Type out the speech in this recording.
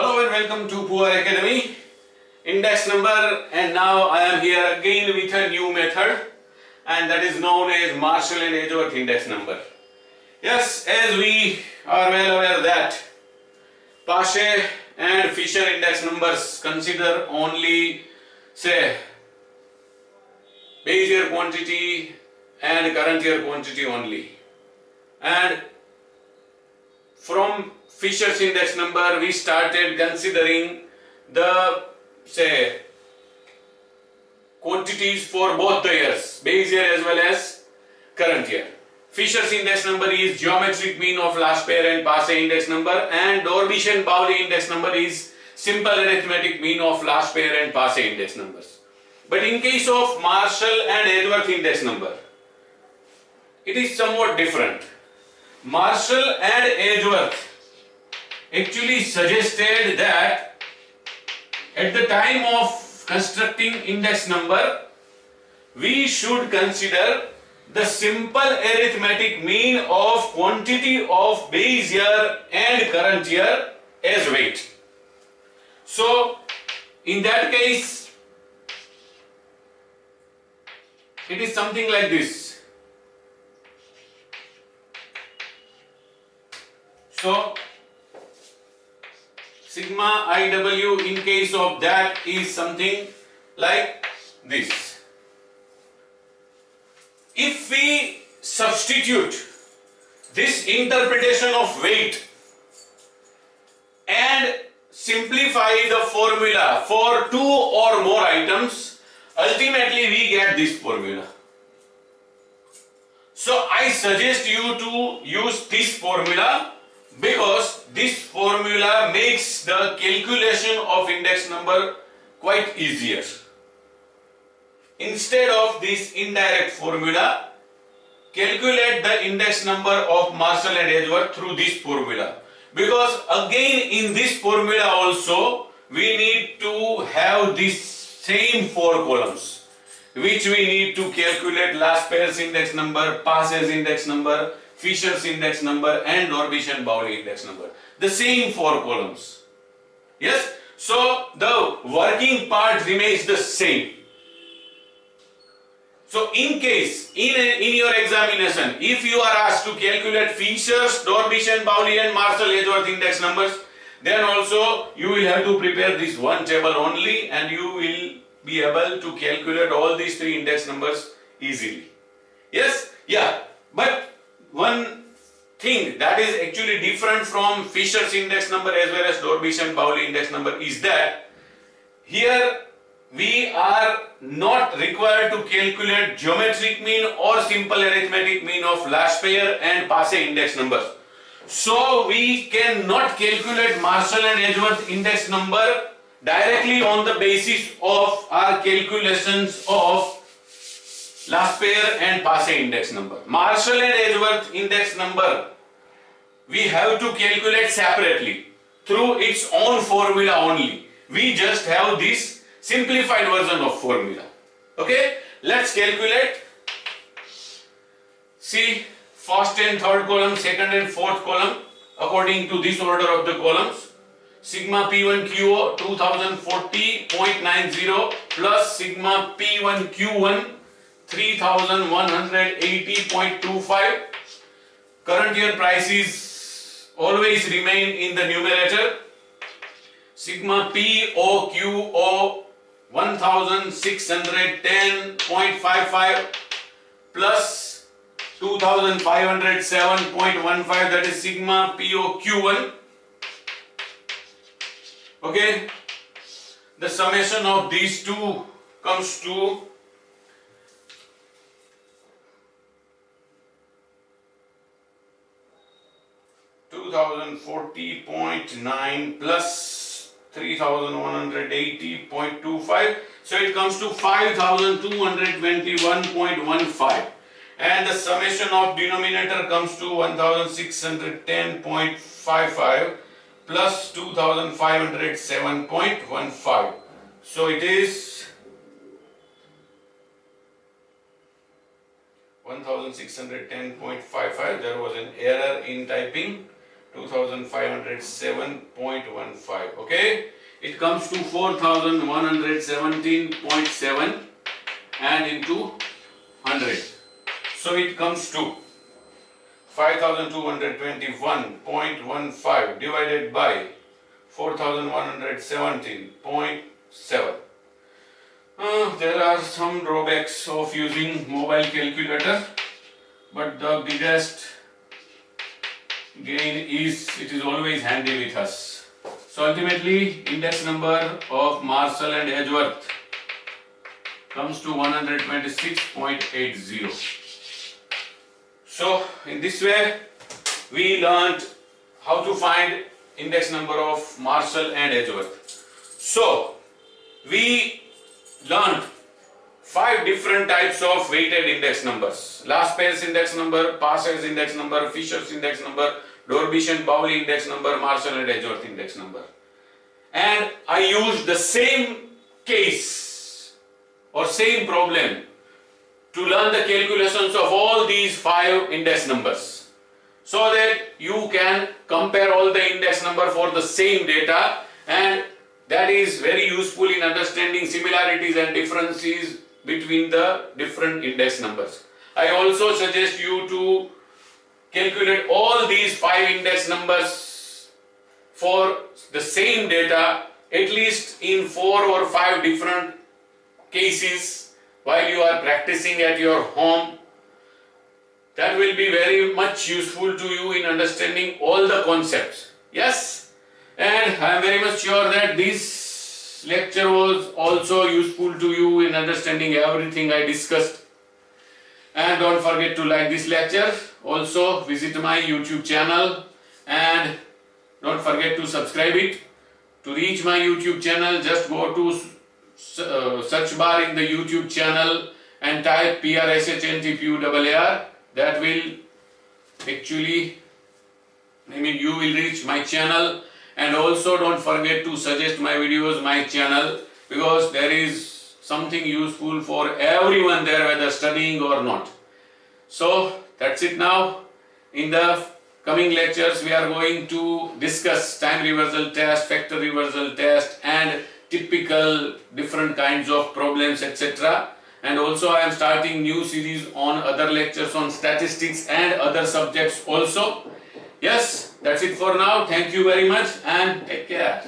Hello and welcome to PUAAR Academy. Index number and now I am here again with a new method and that is known as Marshall and Edgeworth index number. Yes, as we are well aware that Paasche and Fisher index numbers consider only say base year quantity and current year quantity only and from Fisher's index number we started considering the say quantities for both the years base year as well as current year. Fisher's index number is geometric mean of Laspeyres and Paasche index number and Dorbish-Bowley index number is simple arithmetic mean of Laspeyres and Paasche index numbers. But in case of Marshall and Edgeworth index number it is somewhat different Marshall and Edgeworth actually suggested that at the time of constructing index number we should consider the simple arithmetic mean of quantity of base year and current year as weight. So in that case it is something like this. So sigma IW in case of that is something like this. If we substitute this interpretation of weight and simplify the formula for two or more items, ultimately we get this formula. So I suggest you to use this formula because this formula makes the calculation of index number quite easier. Instead of this indirect formula, calculate the index number of Marshall and Edgeworth through this formula. Because again in this formula also we need to have this same four columns which we need to calculate Laspeyres's index number, Paasche's index number, Fisher's index number and and Bowley index number. The same four columns. Yes? So the working part remains the same. So in case, in, in your examination, if you are asked to calculate Fisher's, and Bowley and Marshall Edgeworth index numbers, then also you will have to prepare this one table only and you will be able to calculate all these three index numbers easily. Yes? Yeah. Thing that is actually different from Fisher's index number as well as Dorbish and Bowley index number is that here we are not required to calculate geometric mean or simple arithmetic mean of Laspeyres and Paasche index numbers. So we cannot calculate Marshall and Edgeworth index number directly on the basis of our calculations of Laspeyres and Paasche index number. Marshall and Edgeworth index number we have to calculate separately through its own formula only. We just have this simplified version of formula. Okay, let's calculate. See, first and third column, second and fourth column according to this order of the columns. Sigma P1QO 2040.90 plus Sigma P1Q1 3180.25. Current year prices always remain in the numerator. Sigma POQO 1610.55 plus 2507.15 that is sigma POQ1 okay the summation of these two comes to Two thousand forty point nine plus 3180.25 so it comes to 5221.15 and the summation of denominator comes to 1610.55 plus 2507.15 so it is 1610.55 there was an error in typing 2507.15 okay? It comes to 4117.7 and into 100 so it comes to 5221.15 divided by 4117.7 uh, there are some drawbacks of using mobile calculator but the biggest gain is it is always handy with us. So ultimately index number of Marshall and Edgeworth comes to 126.80. So in this way we learned how to find index number of Marshall and Edgeworth. So we learned five different types of weighted index numbers. Last Laspeyres index number, Paasche's index number, Fisher's index number, Dorbish Bowley index number, Marshall and Edgeworth index number. And I used the same case or same problem to learn the calculations of all these five index numbers so that you can compare all the index number for the same data and that is very useful in understanding similarities and differences between the different index numbers. I also suggest you to calculate all these five index numbers for the same data at least in four or five different cases while you are practicing at your home. That will be very much useful to you in understanding all the concepts. Yes? And I am very much sure that this lecture was also useful to you in understanding everything I discussed and don't forget to like this lecture. Also visit my youtube channel. And don't forget to subscribe it. To reach my youtube channel just go to uh, search bar in the youtube channel and type prshntpur that will actually I mean you will reach my channel. And also don't forget to suggest my videos my channel because there is something useful for everyone there whether studying or not. So that's it now. In the coming lectures we are going to discuss time reversal test, factor reversal test and typical different kinds of problems etc. And also I am starting new series on other lectures on statistics and other subjects also. Yes, that's it for now. Thank you very much and take care.